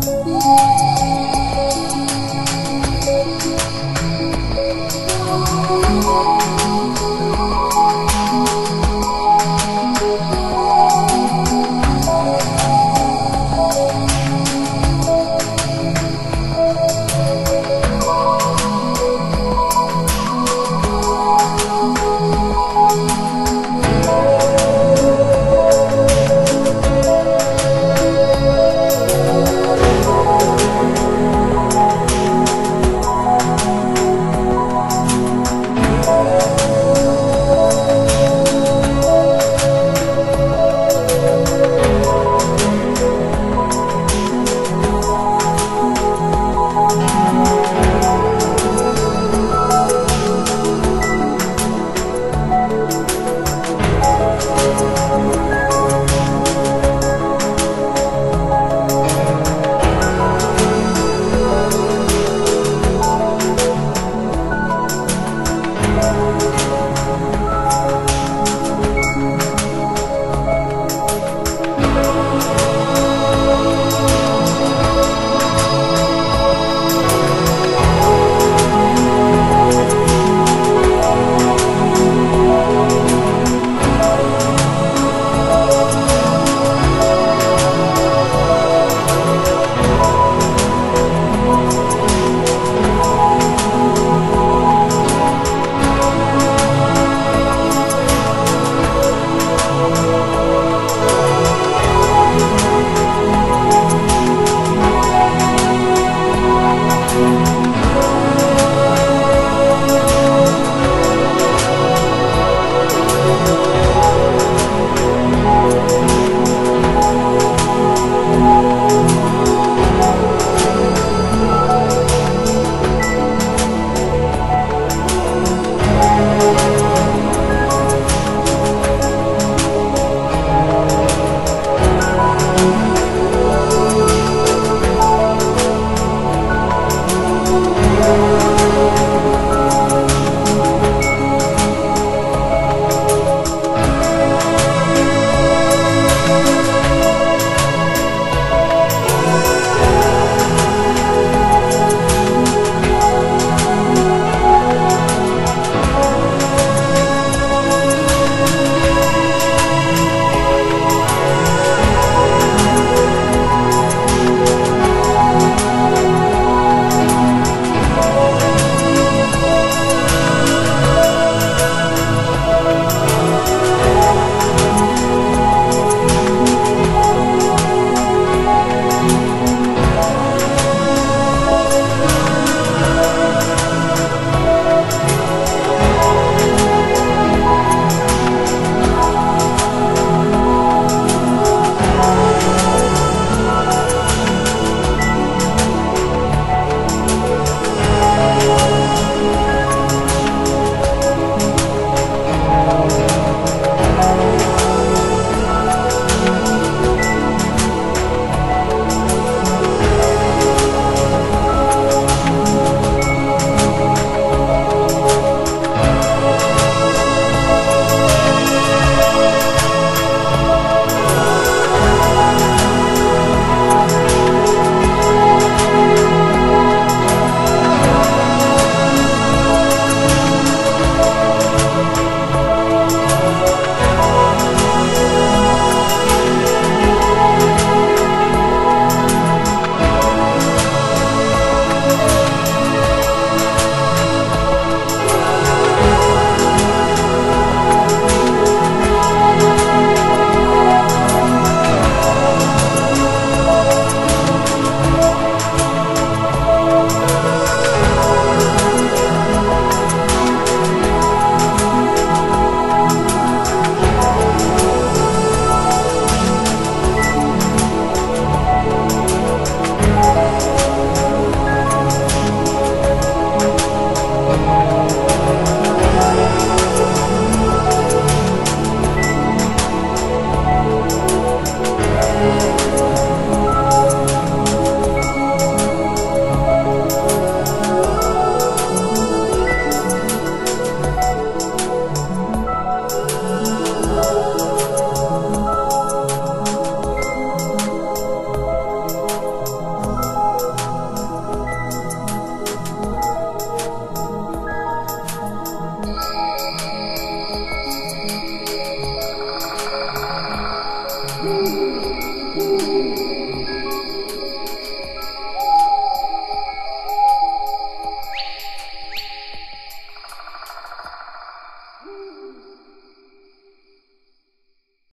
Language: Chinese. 嗯。